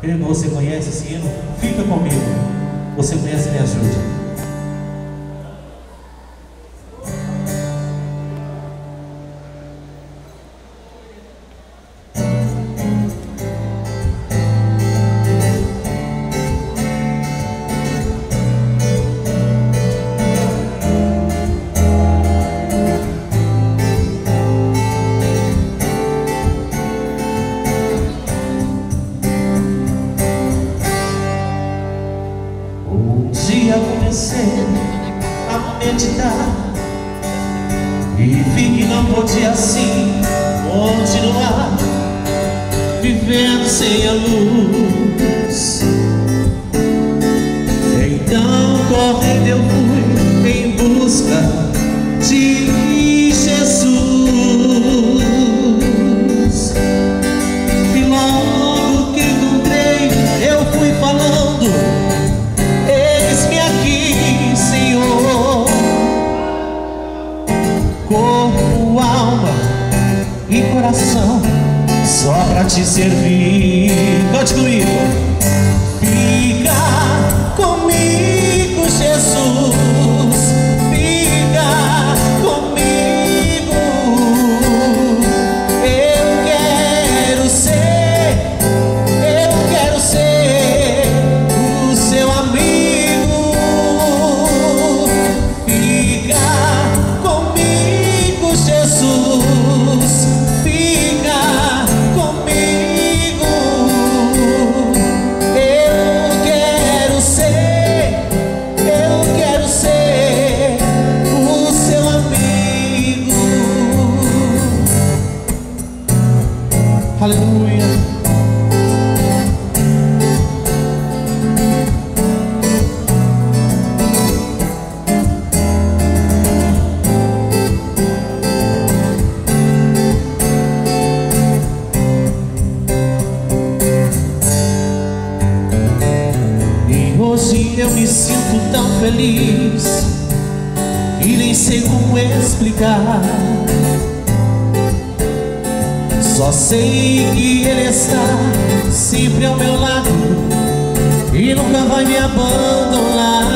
Creio que você conhece esse hino. Fica comigo. Você conhece, me ajude. Comecei a meditar E vi que não podia assim continuar Vivendo sem a luz. Então correndo eu coração só pra te servir. Cante comigo. Hoje eu me sinto tão feliz e nem sei como explicar. Só sei que Ele está sempre ao meu lado E nunca vai me abandonar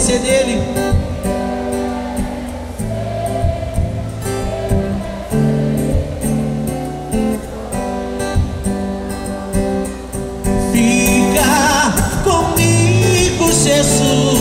esquecer dele. Fica comigo, Jesus.